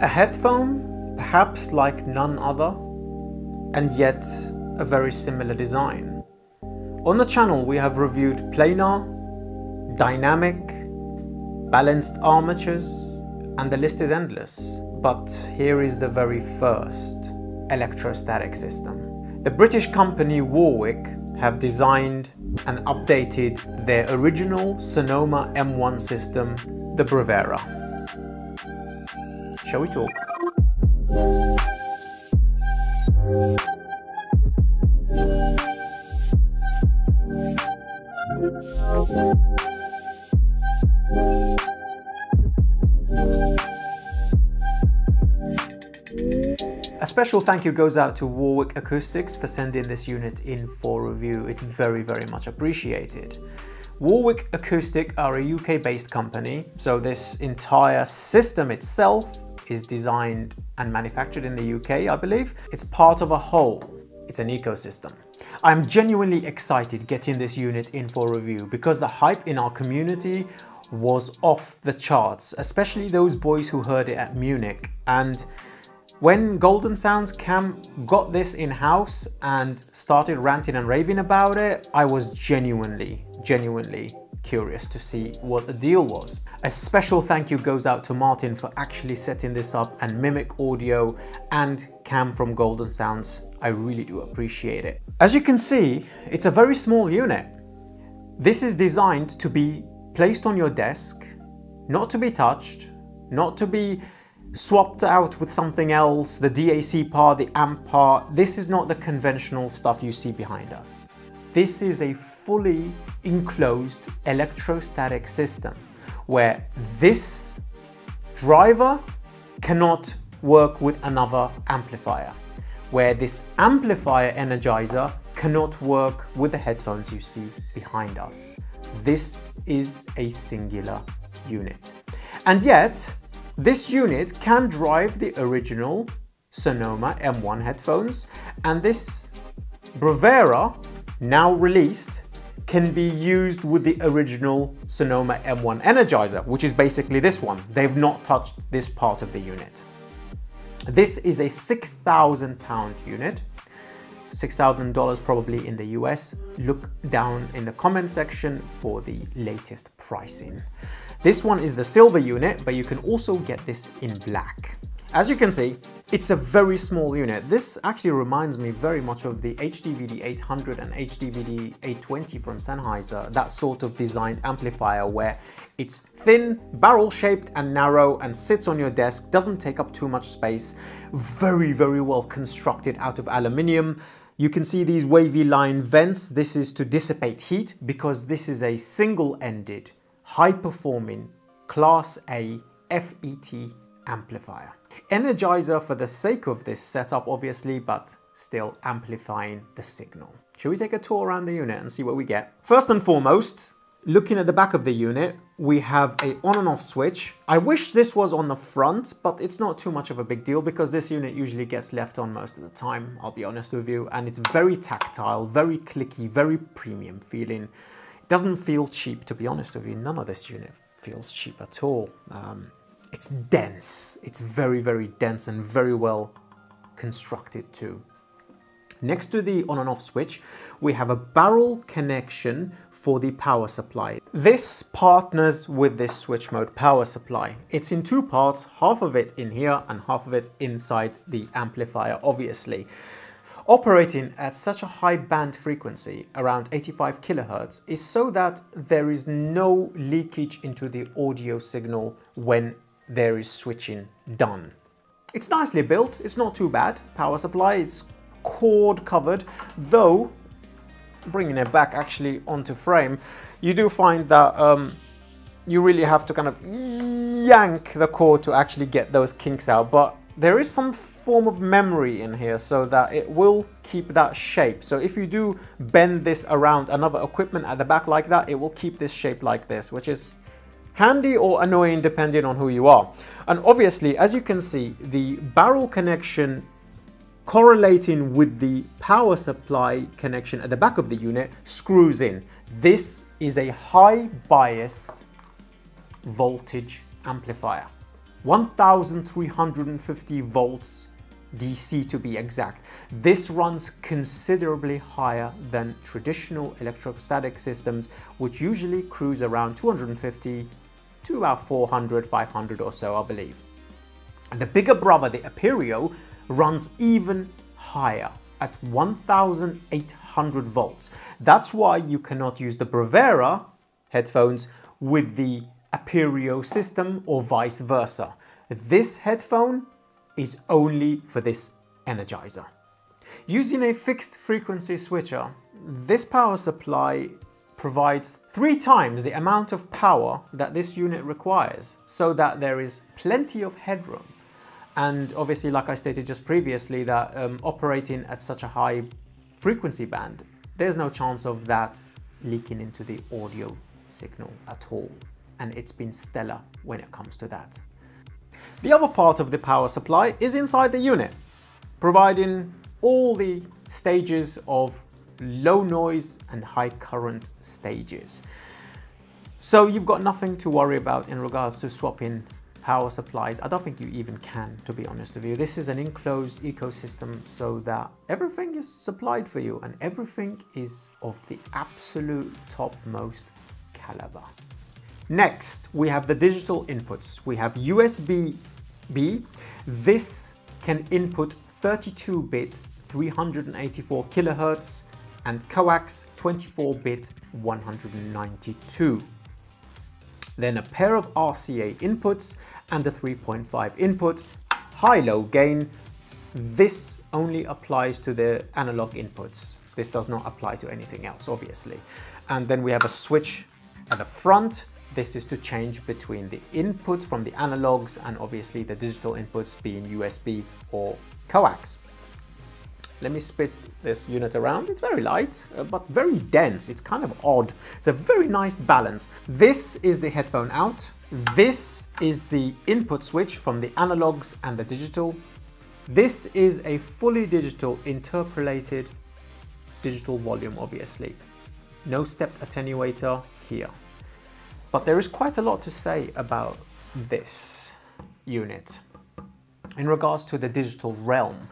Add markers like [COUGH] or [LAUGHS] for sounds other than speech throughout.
A headphone, perhaps like none other, and yet a very similar design. On the channel we have reviewed planar, dynamic, balanced armatures, and the list is endless. But here is the very first electrostatic system. The British company Warwick have designed and updated their original Sonoma M1 system, the Bravura. Shall we talk? A special thank you goes out to Warwick Acoustics for sending this unit in for review. It's very, very much appreciated. Warwick Acoustic are a UK based company, so this entire system itself is designed and manufactured in the UK, I believe. It's part of a whole. It's an ecosystem. I'm genuinely excited getting this unit in for review because the hype in our community was off the charts, especially those boys who heard it at Munich. And when Golden Sounds Cam got this in-house and started ranting and raving about it, I was genuinely, genuinely curious to see what the deal was. A special thank you goes out to Martin for actually setting this up and Mimic Audio and Cam from Golden Sounds. I really do appreciate it. As you can see, it's a very small unit. This is designed to be placed on your desk, not to be touched, not to be swapped out with something else, the DAC part, the amp part. This is not the conventional stuff you see behind us. This is a fully enclosed electrostatic system where this driver cannot work with another amplifier, where this amplifier energizer cannot work with the headphones you see behind us. This is a singular unit. And yet, this unit can drive the original Sonoma M1 headphones and this Bravura, now released, can be used with the original Sonoma M1 Energizer, which is basically this one. They've not touched this part of the unit. This is a 6,000 pound unit $6,000 probably in the US. Look down in the comment section for the latest pricing. This one is the silver unit, but you can also get this in black. As you can see, it's a very small unit. This actually reminds me very much of the HDVD 800 and HDVD 820 from Sennheiser, that sort of designed amplifier where it's thin, barrel shaped and narrow and sits on your desk, doesn't take up too much space, very, very well constructed out of aluminium. You can see these wavy line vents. This is to dissipate heat because this is a single-ended, high-performing Class A FET amplifier. Energizer for the sake of this setup, obviously, but still amplifying the signal. Should we take a tour around the unit and see what we get? First and foremost, looking at the back of the unit, we have a on and off switch. I wish this was on the front, but it's not too much of a big deal because this unit usually gets left on most of the time, I'll be honest with you. And it's very tactile, very clicky, very premium feeling. Doesn't feel cheap, to be honest with you. None of this unit feels cheap at all. Um, it's dense. It's very, very dense and very well constructed too. Next to the on and off switch, we have a barrel connection for the power supply. This partners with this switch mode power supply. It's in two parts, half of it in here and half of it inside the amplifier, obviously. Operating at such a high band frequency, around 85 kilohertz, is so that there is no leakage into the audio signal when there is switching done. It's nicely built, it's not too bad. Power supply, it's cord covered, though bringing it back actually onto frame, you do find that um, you really have to kind of yank the cord to actually get those kinks out. But there is some form of memory in here so that it will keep that shape. So if you do bend this around another equipment at the back like that, it will keep this shape like this, which is handy or annoying depending on who you are. And obviously, as you can see, the barrel connection correlating with the power supply connection at the back of the unit screws in. This is a high bias voltage amplifier. 1350 volts DC to be exact. This runs considerably higher than traditional electrostatic systems, which usually cruise around 250 to about 400, 500 or so, I believe. The bigger brother, the Aperio, runs even higher at 1800 volts. That's why you cannot use the Bravura headphones with the Aperio system or vice versa. This headphone is only for this energizer. Using a fixed frequency switcher, this power supply provides three times the amount of power that this unit requires so that there is plenty of headroom. And obviously, like I stated just previously, that um, operating at such a high frequency band, there's no chance of that leaking into the audio signal at all. And it's been stellar when it comes to that. The other part of the power supply is inside the unit, providing all the stages of low noise and high current stages. So you've got nothing to worry about in regards to swapping power supplies. I don't think you even can, to be honest with you. This is an enclosed ecosystem so that everything is supplied for you and everything is of the absolute topmost caliber. Next, we have the digital inputs. We have USB-B. This can input 32-bit 384 kilohertz and coax 24-bit 192. Then a pair of RCA inputs and a 3.5 input, high-low gain. This only applies to the analog inputs. This does not apply to anything else, obviously. And then we have a switch at the front this is to change between the inputs from the analogs and obviously the digital inputs being USB or coax. Let me spit this unit around. It's very light, uh, but very dense. It's kind of odd. It's a very nice balance. This is the headphone out. This is the input switch from the analogs and the digital. This is a fully digital interpolated digital volume, obviously. No stepped attenuator here. But there is quite a lot to say about this unit in regards to the digital realm.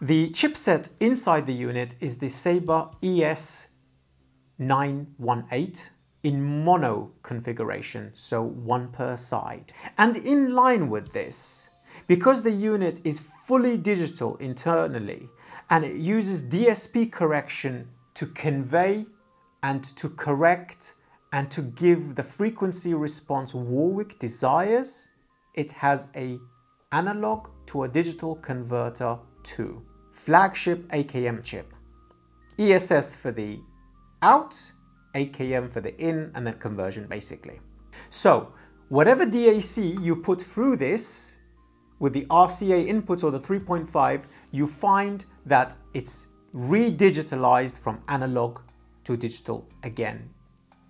The chipset inside the unit is the Sabre ES918 in mono configuration, so one per side. And in line with this, because the unit is fully digital internally and it uses DSP correction to convey and to correct and to give the frequency response Warwick desires, it has a analog to a digital converter 2, flagship AKM chip. ESS for the out, AKM for the in, and then conversion basically. So whatever DAC you put through this with the RCA input or the 3.5, you find that it's redigitalized from analog to digital again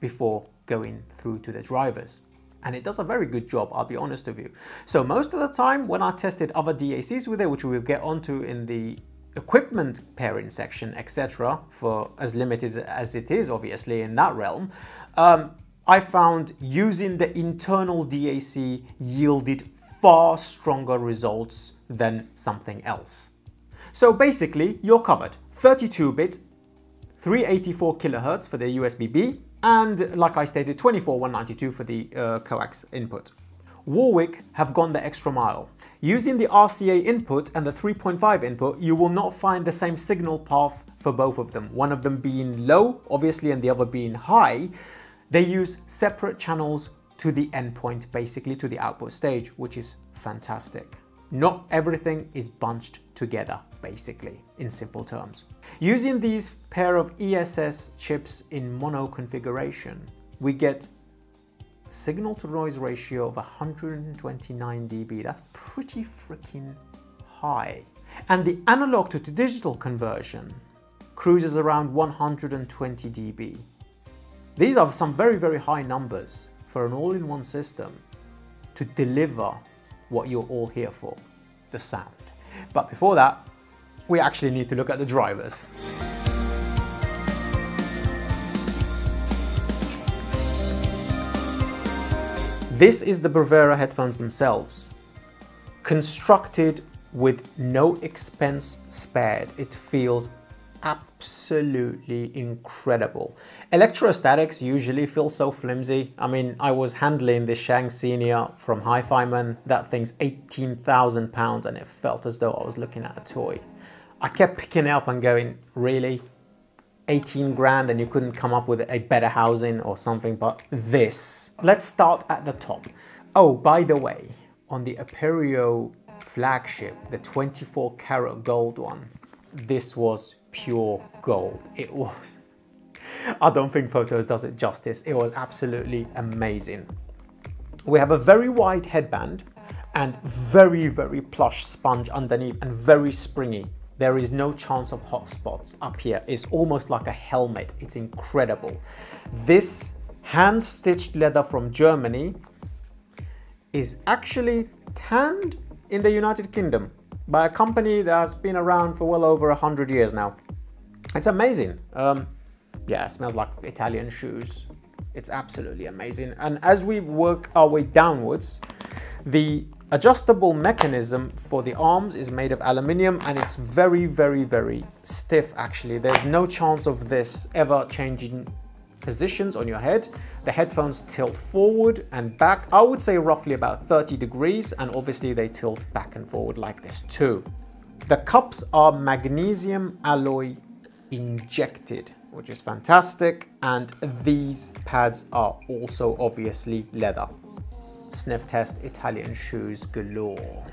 before going through to the drivers. And it does a very good job, I'll be honest with you. So most of the time when I tested other DACs with it, which we will get onto in the equipment pairing section, etc., for as limited as it is, obviously, in that realm, um, I found using the internal DAC yielded far stronger results than something else. So basically, you're covered. 32-bit, 384 kilohertz for the USB-B, and like I stated, 24192 for the uh, coax input. Warwick have gone the extra mile. Using the RCA input and the 3.5 input, you will not find the same signal path for both of them, one of them being low, obviously, and the other being high. They use separate channels to the endpoint, basically to the output stage, which is fantastic. Not everything is bunched together, basically, in simple terms. Using these pair of ESS chips in mono configuration, we get signal to noise ratio of 129 dB. That's pretty freaking high. And the analog to digital conversion cruises around 120 dB. These are some very, very high numbers for an all-in-one system to deliver what you're all here for, the sound. But before that, we actually need to look at the drivers. This is the Bravura headphones themselves. Constructed with no expense spared. It feels absolutely incredible. Electrostatics usually feel so flimsy. I mean, I was handling the Shang Senior from HiFiMAN. That thing's 18,000 pounds and it felt as though I was looking at a toy. I kept picking it up and going, really? 18 grand and you couldn't come up with a better housing or something, but this. Let's start at the top. Oh, by the way, on the Aperio flagship, the 24 karat gold one, this was pure gold. It was, I don't think photos does it justice. It was absolutely amazing. We have a very wide headband and very, very plush sponge underneath and very springy. There is no chance of hot spots up here. It's almost like a helmet. It's incredible. This hand-stitched leather from Germany is actually tanned in the United Kingdom by a company that's been around for well over 100 years now. It's amazing. Um, yeah, it smells like Italian shoes. It's absolutely amazing. And as we work our way downwards, the adjustable mechanism for the arms is made of aluminium and it's very, very, very stiff actually. There's no chance of this ever changing positions on your head. The headphones tilt forward and back, I would say roughly about 30 degrees, and obviously they tilt back and forward like this too. The cups are magnesium alloy injected, which is fantastic, and these pads are also obviously leather. Sniff test Italian shoes galore.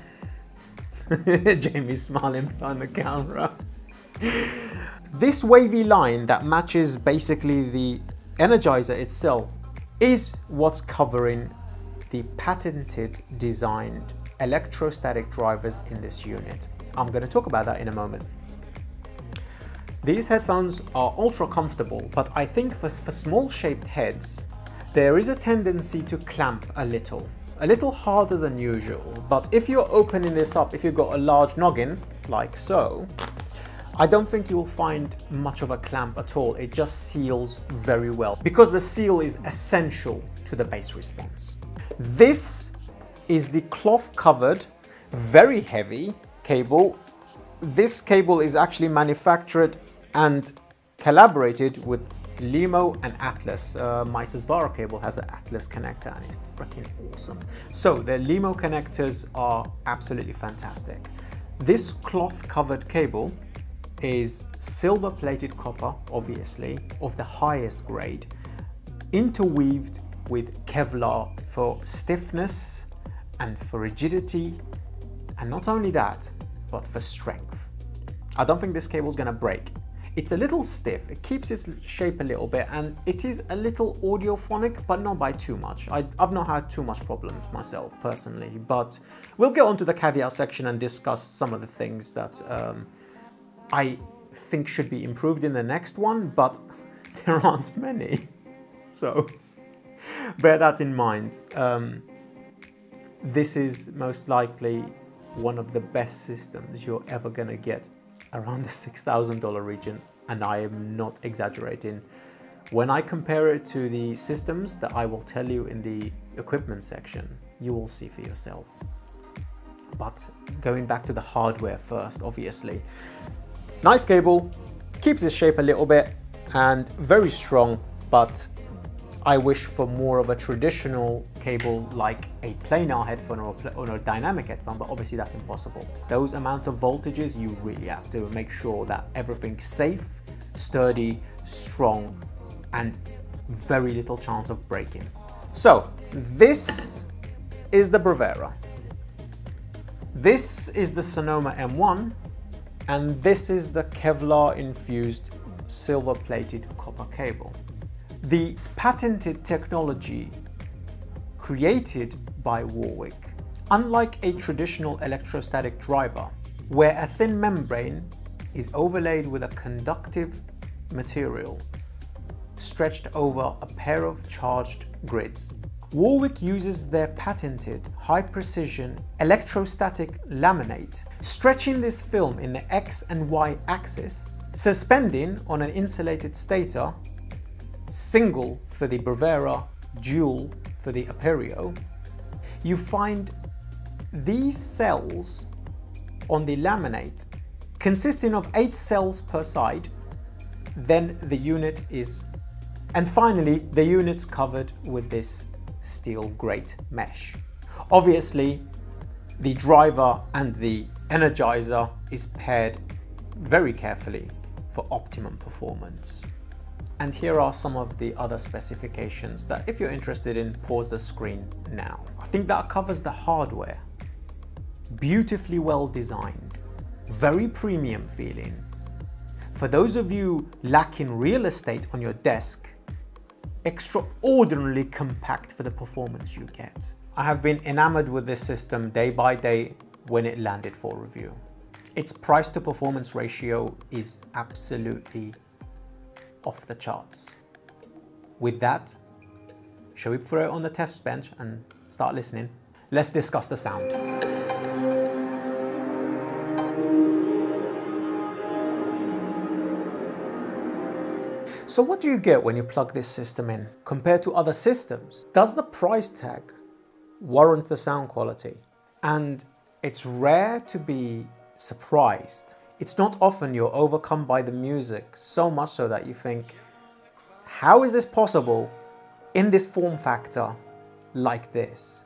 [LAUGHS] Jamie smiling behind the camera. this wavy line that matches basically the Energizer itself is what's covering the patented designed electrostatic drivers in this unit. I'm going to talk about that in a moment. These headphones are ultra comfortable, but I think for, for small shaped heads, there is a tendency to clamp a little. A little harder than usual, but if you're opening this up, if you've got a large noggin, like so, I don't think you'll find much of a clamp at all. It just seals very well because the seal is essential to the bass response. This is the cloth covered, very heavy cable. This cable is actually manufactured and collaborated with LEMO and Atlas. Uh, my Susvara cable has an Atlas connector and it's freaking awesome. So the LEMO connectors are absolutely fantastic. This cloth covered cable is silver plated copper, obviously, of the highest grade, interweaved with Kevlar for stiffness and for rigidity, and not only that, but for strength. I don't think this cable is going to break. It's a little stiff, it keeps its shape a little bit, and it is a little audiophonic, but not by too much. I, have not had too much problems myself, personally, but we'll get on to the caveat section and discuss some of the things that um, I think should be improved in the next one, but [LAUGHS] there aren't many. [LAUGHS] So bear that in mind. Um, this is most likely one of the best systems you're ever gonna get around the $6,000 region, and I am not exaggerating. When I compare it to the systems that I will tell you in the equipment section, you will see for yourself. But going back to the hardware first, obviously, Nice cable, keeps its shape a little bit and very strong, but I wish for more of a traditional cable like a planar headphone or a, or a, dynamic headphone, but obviously that's impossible. Those amount of voltages, you really have to make sure that everything's safe, sturdy, strong, and very little chance of breaking. So this is the Bravura. This is the Sonoma M1 and this is the Kevlar infused silver plated copper cable. The patented technology created by Warwick, unlike a traditional electrostatic driver, where a thin membrane is overlaid with a conductive material stretched over a pair of charged grids. Warwick uses their patented high-precision electrostatic laminate, stretching this film in the X and Y axis, suspending on an insulated stator, single for the Bravura, dual for the Aperio, you find these cells on the laminate consisting of eight cells per side, then the unit is, and finally the unit's covered with this steel grate mesh. Obviously, the driver and the energizer is paired very carefully for optimum performance. And here are some of the other specifications that if you're interested in, pause the screen now. I think that covers the hardware. Beautifully well designed, very premium feeling. For those of you lacking real estate on your desk, extraordinarily compact for the performance you get. I have been enamored with this system day by day when it landed for review. Its price to performance ratio is absolutely off the charts. With that, shall we throw it on the test bench and start listening? Let's discuss the sound. So what do you get when you plug this system in compared to other systems? Does the price tag warrant the sound quality? And it's rare to be surprised. It's not often you're overcome by the music, so much so that you think, how is this possible in this form factor like this?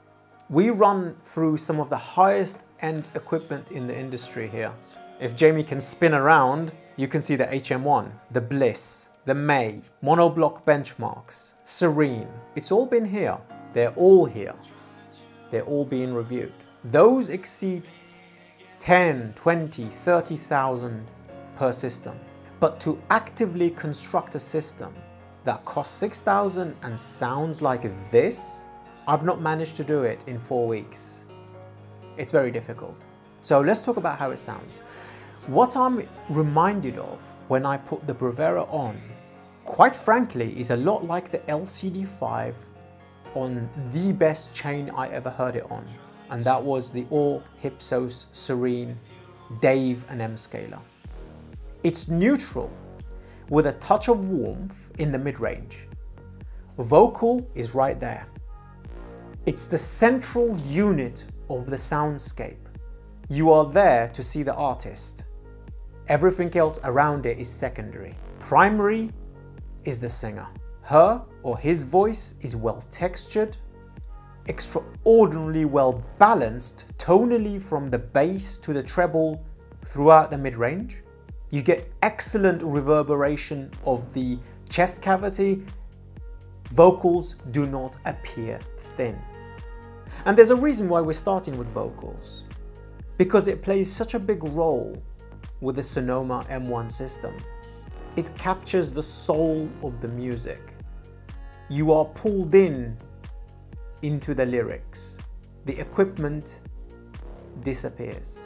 We run through some of the highest end equipment in the industry here. If Jamie can spin around, you can see the HM1, the Bliss, the May, monoblock benchmarks, Serene. It's all been here. They're all here. They're all being reviewed. Those exceed 10, 20, 30,000 per system. But to actively construct a system that costs 6,000 and sounds like this, I've not managed to do it in four weeks. It's very difficult. So let's talk about how it sounds. What I'm reminded of when I put the Bravura on, quite frankly, is a lot like the LCD5 on the best chain I ever heard it on and that was the All Hypsos Serene Dave and M scaler. It's neutral with a touch of warmth in the mid-range. Vocal is right there. It's the central unit of the soundscape. You are there to see the artist. Everything else around it is secondary. Primary is the singer. Her or his voice is well textured, extraordinarily well balanced tonally from the bass to the treble throughout the mid-range. You get excellent reverberation of the chest cavity. Vocals do not appear thin. And there's a reason why we're starting with vocals. Because it plays such a big role with the Sonoma M1 system. It captures the soul of the music. You are pulled in into the lyrics. The equipment disappears.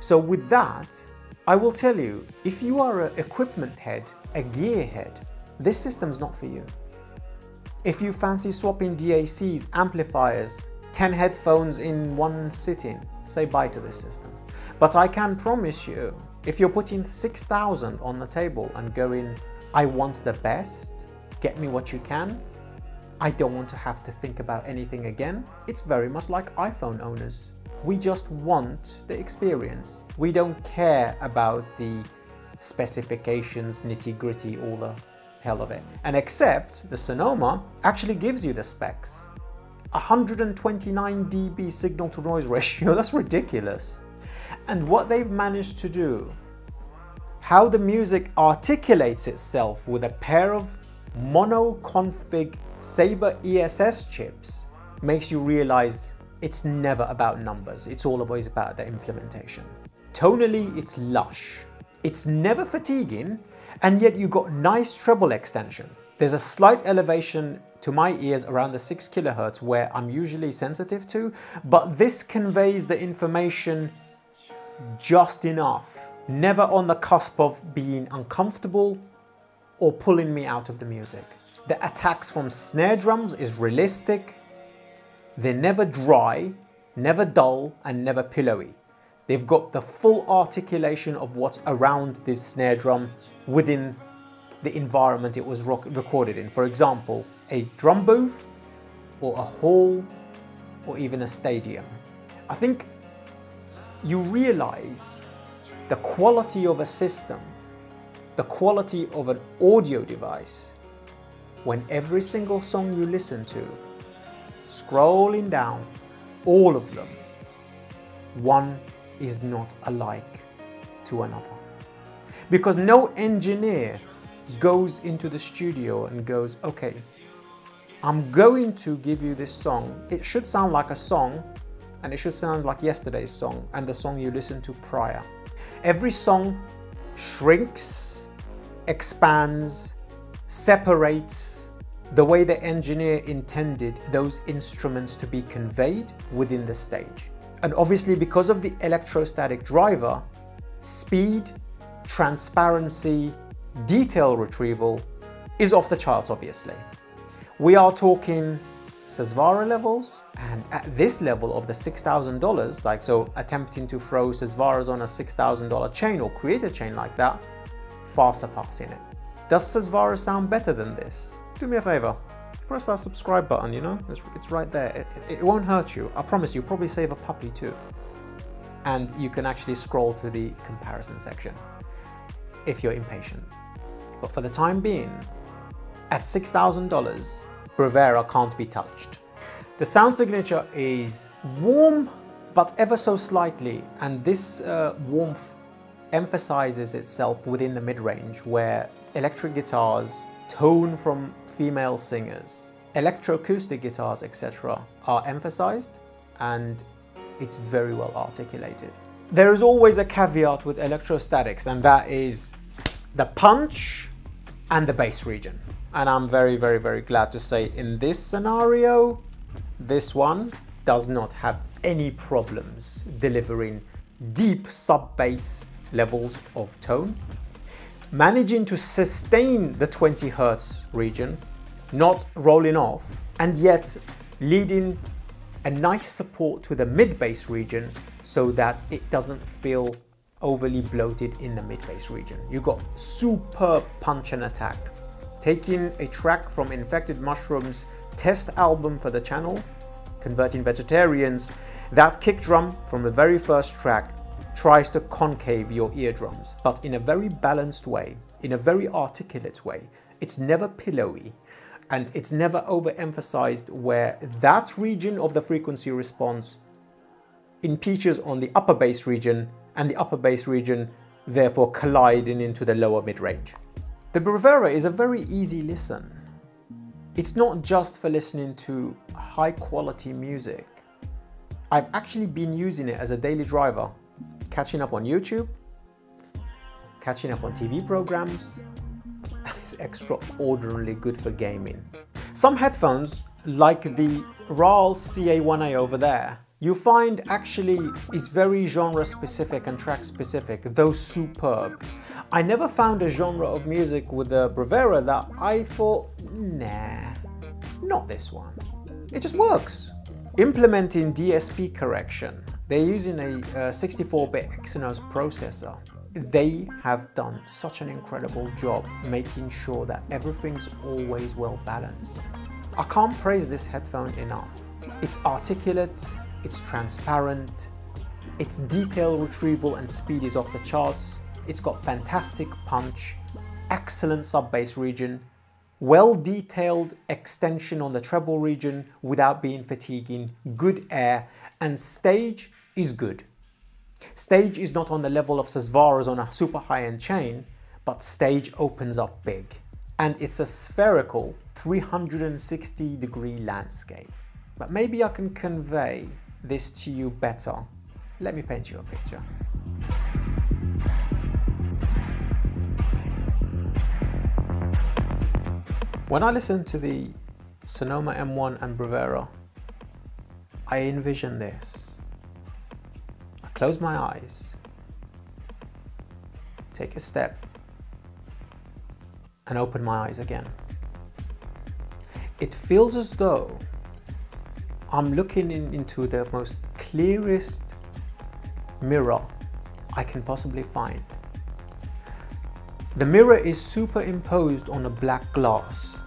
So with that, I will tell you, if you are an equipment head, a gear head, this system's not for you. If you fancy swapping DACs, amplifiers, 10 headphones in one sitting, say bye to this system. But I can promise you, if you're putting 6,000 on the table and going, I want the best, get me what you can, I don't want to have to think about anything again. It's very much like iPhone owners. We just want the experience. We don't care about the specifications, nitty gritty, all the hell of it. And except the Sonoma actually gives you the specs. 129 dB signal to noise [LAUGHS] ratio, that's ridiculous. And what they've managed to do, how the music articulates itself with a pair of mono config Sabre ESS chips makes you realize it's never about numbers, it's always about the implementation. Tonally, it's lush. It's never fatiguing, and yet you got nice treble extension. There's a slight elevation to my ears around the 6 kilohertz where I'm usually sensitive to, but this conveys the information just enough. Never on the cusp of being uncomfortable or pulling me out of the music. The attacks from snare drums is realistic. They're never dry, never dull, and never pillowy. They've got the full articulation of what's around the snare drum within the environment it was recorded in. For example, a drum booth or a hall or even a stadium. I think you realize the quality of a system, the quality of an audio device, when every single song you listen to, scrolling down, all of them, one is not alike to another. Because no engineer goes into the studio and goes, okay, I'm going to give you this song. It should sound like a song and it should sound like yesterday's song and the song you listened to prior. Every song shrinks, expands, separates the way the engineer intended those instruments to be conveyed within the stage. And obviously because of the electrostatic driver, speed, transparency, detail retrieval is off the charts obviously. We are talking Susvara levels and at this level of the $6,000, like so attempting to throw Susvaras on a $6,000 chain or create a chain like that, far surpassing it. Does Susvara sound better than this? Do me a favor, press that subscribe button, you know? It's, it's right there. It, it, won't hurt you. I promise you'll probably save a puppy too. And you can actually scroll to the comparison section if you're impatient. But for the time being, at $6,000, Bravura can't be touched. The sound signature is warm, but ever so slightly, and this uh, warmth emphasizes itself within the mid-range where electric guitars tone from female singers. Electroacoustic guitars, etc. are emphasized and it's very well articulated. There is always a caveat with electrostatics and that is the punch and the bass region. And I'm very, very, very glad to say in this scenario, this one does not have any problems delivering deep sub-bass levels of tone managing to sustain the 20 hertz region, not rolling off, and yet leading a nice support to the mid bass region so that it doesn't feel overly bloated in the mid bass region. You got super punch and attack. Taking a track from Infected Mushroom's test album for the channel, Converting Vegetarians, that kick drum from the very first track tries to concave your eardrums, but in a very balanced way, in a very articulate way. It's never pillowy and it's never overemphasized where that region of the frequency response impeaches on the upper bass region and the upper bass region therefore colliding into the lower mid-range. The Bravura is a very easy listen. It's not just for listening to high quality music. I've actually been using it as a daily driver catching up on YouTube, catching up on TV programs, it's extraordinarily good for gaming. Some headphones, like the Raal CA1A over there, you find actually is very genre specific and track specific, though superb. I never found a genre of music with the Bravura that I thought, nah, not this one. It just works. Implementing DSP correction they're using a 64-bit uh, Exynos processor. They have done such an incredible job making sure that everything's always well balanced. I can't praise this headphone enough. It's articulate, it's transparent, its detail retrieval and speed is off the charts, it's got fantastic punch, excellent sub-bass region, well-detailed extension on the treble region without being fatiguing, good air, and stage is good. Stage is not on the level of Susvaras on a super high-end chain, but Stage opens up big. And it's a spherical 360 degree landscape. But maybe I can convey this to you better. Let me paint you a picture. When I listen to the Sonoma M1 and Bravura, I envision this close my eyes, take a step, and open my eyes again. It feels as though I'm looking in, into the most clearest mirror I can possibly find. The mirror is superimposed on a black glass.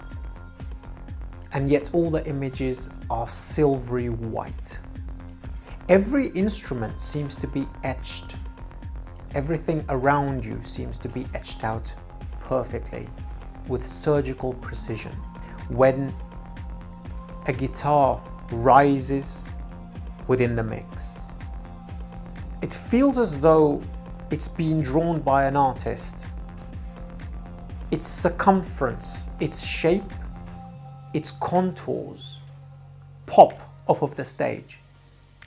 and yet all the images are silvery white. Every instrument seems to be etched. Everything around you seems to be etched out perfectly with surgical precision. When a guitar rises within the mix, it feels as though it's being drawn by an artist. Its circumference, its shape, its contours pop off of the stage.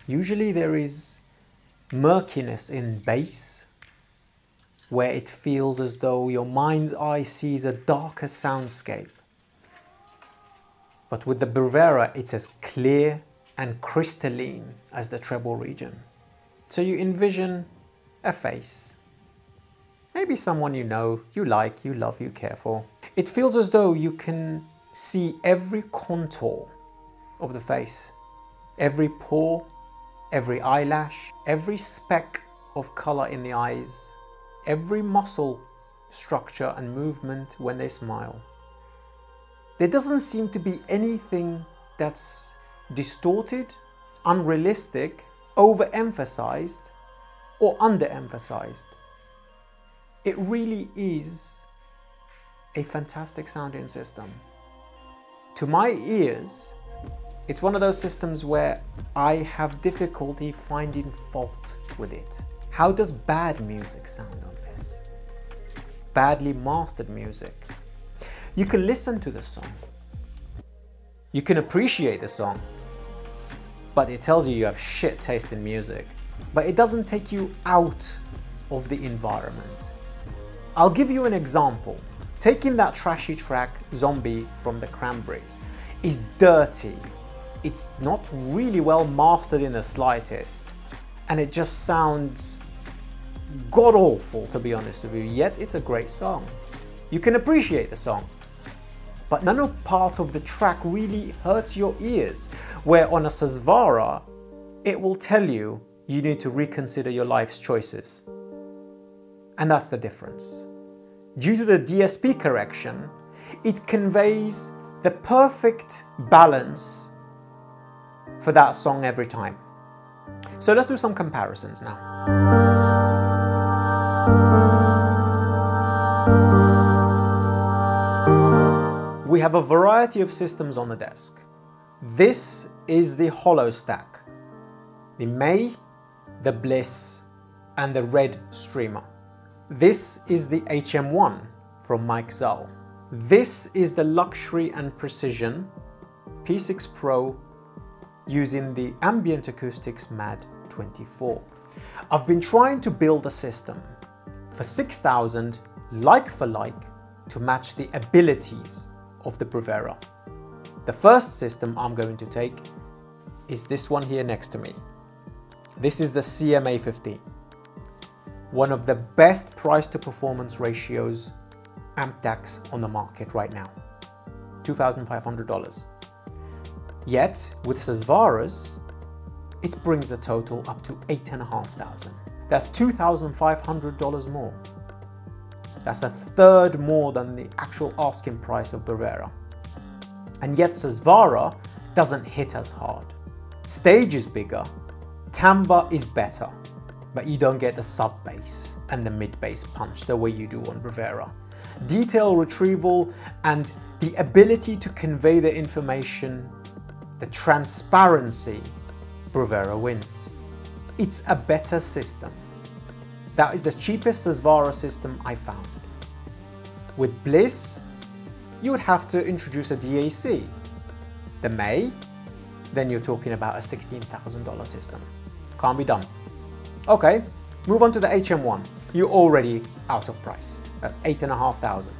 Usually there is murkiness in bass, where it feels as though your mind's eye sees a darker soundscape. But with the Bravura, it's as clear and crystalline as the treble region. So you envision a face. Maybe someone you know, you like, you love, you care for. It feels as though you can see every contour of the face, every pore, every eyelash, every speck of color in the eyes, every muscle structure and movement when they smile. There doesn't seem to be anything that's distorted, unrealistic, overemphasized, or underemphasized. It really is a fantastic sounding system. To my ears, it's one of those systems where I have difficulty finding fault with it. How does bad music sound on this? Badly mastered music. You can listen to the song. You can appreciate the song. But it tells you you have shit taste in music. But it doesn't take you out of the environment. I'll give you an example. Taking that trashy track, Zombie, from the Cranberries, is dirty. It's not really well mastered in the slightest. And it just sounds god awful, to be honest with you, yet it's a great song. You can appreciate the song, but none of part of the track really hurts your ears, where on a Susvara, it will tell you you need to reconsider your life's choices. And that's the difference. Due to the DSP correction, it conveys the perfect balance for that song every time. So let's do some comparisons now. We have a variety of systems on the desk. This is the Holo Stack, the May, the Bliss, and the Red Streamer. This is the HM1 from Mike Zahl. This is the Luxury and Precision P6 Pro using the Ambient Acoustics MAD 24. I've been trying to build a system for 6000 like for like to match the abilities of the Bravura. The first system I'm going to take is this one here next to me. This is the CMA15. One of the best price to performance ratios amp DACs on the market right now. $2,500. Yet, with Susvaras, it brings the total up to 8,500. That's $2,500 more. That's a third more than the actual asking price of Bravura. And yet Susvara doesn't hit as hard. Stage is bigger, timbre is better, but you don't get the sub bass and the mid bass punch the way you do on Bravura. Detail retrieval and the ability to convey the information, the transparency, Bravura wins. It's a better system. That is the cheapest Susvara system I found. With Bliss, you would have to introduce a DAC. The May, then you're talking about a $16,000 system. Can't be done. Okay, move on to the HM1. You're already out of price. That's 8,500.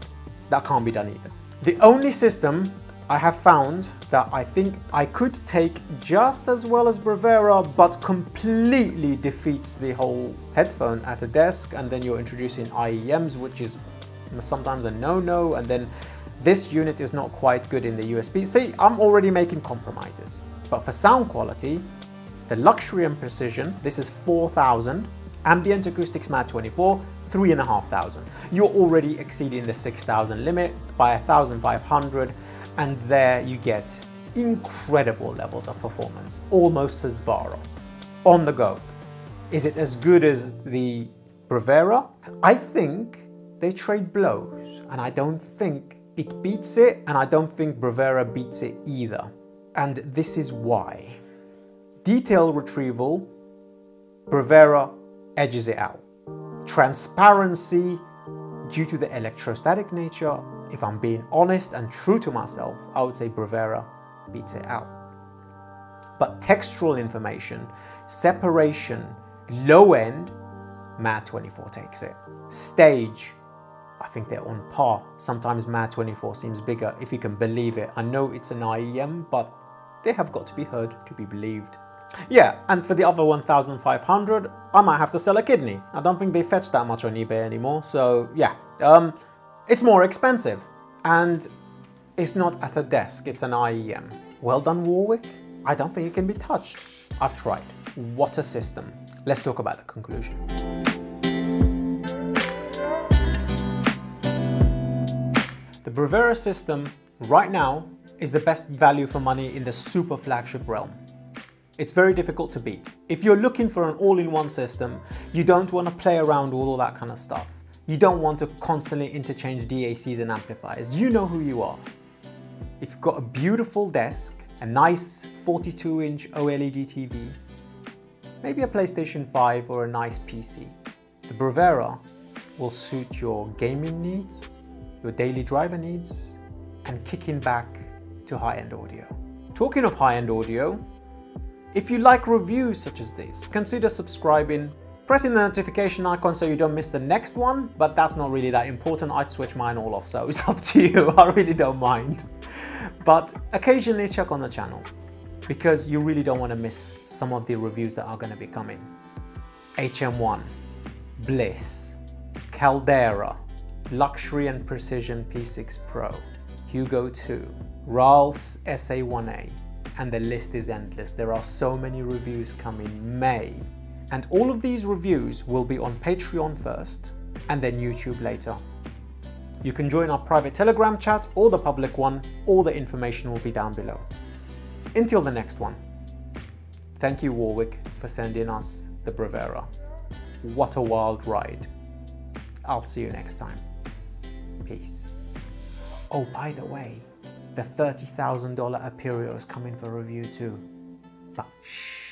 That can't be done either. The only system I have found that I think I could take just as well as Bravura, but completely defeats the whole headphone at a desk, and then you're introducing IEMs, which is sometimes a no-no, and then this unit is not quite good in the USB. See, I'm already making compromises. But for sound quality, the luxury and precision, this is 4,000, ambient acoustics MAD 24, 3,500. You're already exceeding the 6,000 limit by 1,500 And there you get incredible levels of performance, almost Susvara. On the go. Is it as good as the Bravura? I think they trade blows, and I don't think it beats it, and I don't think Bravura beats it either. And this is why. Detail retrieval, Bravura edges it out. Transparency, due to the electrostatic nature, if I'm being honest and true to myself, I would say Bravura beats it out. But textual information, separation, low end, Mad 24 takes it. Stage, I think they're on par. Sometimes Mad 24 seems bigger, if you can believe it. I know it's an IEM, but they have got to be heard to be believed. Yeah, and for the other 1,500, I might have to sell a kidney. I don't think they fetch that much on eBay anymore, so yeah. Um, it's more expensive, and it's not at a desk, it's an IEM. Well done, Warwick. I don't think it can be touched. I've tried. What a system. Let's talk about the conclusion. The Bravura system right now is the best value for money in the super flagship realm. It's very difficult to beat. If you're looking for an all-in-one system, you don't want to play around with all that kind of stuff. You don't want to constantly interchange DACs and amplifiers. You know who you are. If you've got a beautiful desk, a nice 42-inch OLED TV, maybe a PlayStation 5 or a nice PC, the Bravura will suit your gaming needs, your daily driver needs, and kicking back to high-end audio. Talking of high-end audio, if you like reviews such as this, consider subscribing, pressing the notification icon so you don't miss the next one, but that's not really that important. I'd switch mine all off, so it's [LAUGHS] up to you. I really don't mind. But occasionally check on the channel because you really don't want to miss some of the reviews that are going to be coming. HM1, Bliss, Caldera, Luxury and Precision P6 Pro, Hugo 2, RALS SA1A, and the list is endless. There are so many reviews coming May. And all of these reviews will be on Patreon first and then YouTube later. You can join our private Telegram chat or the public one. All the information will be down below. Until the next one. Thank you Warwick for sending us the Bravura. What a wild ride. I'll see you next time. Peace. Oh, by the way, the $30,000 Aperio is coming for review too. But shh.